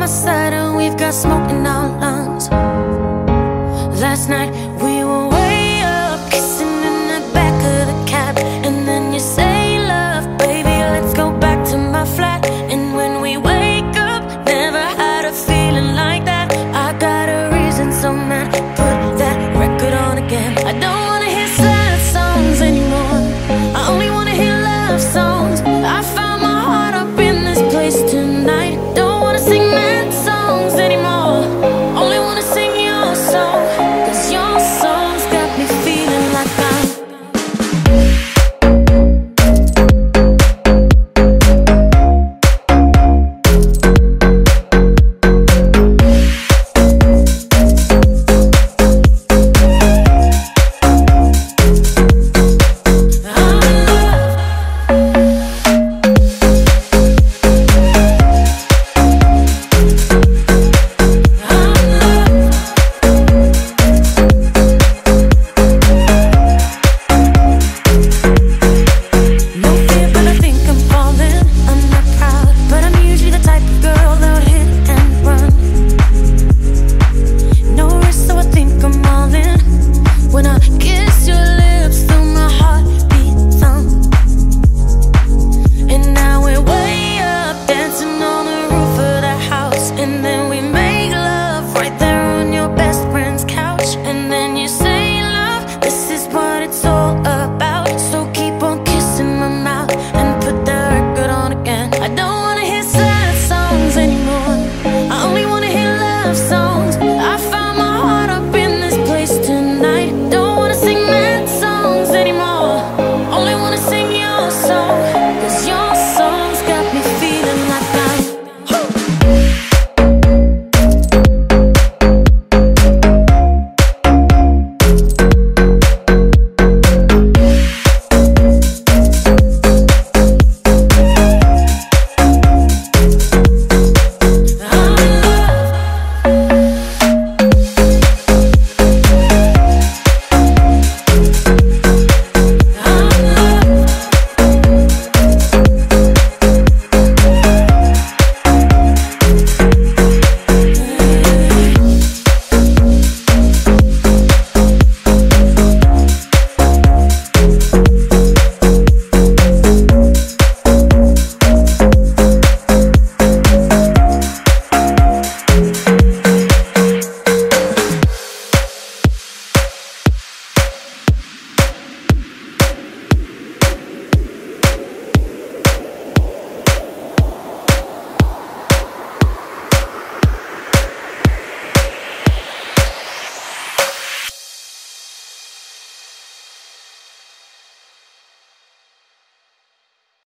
my side and we've got smoke in our lungs. Last night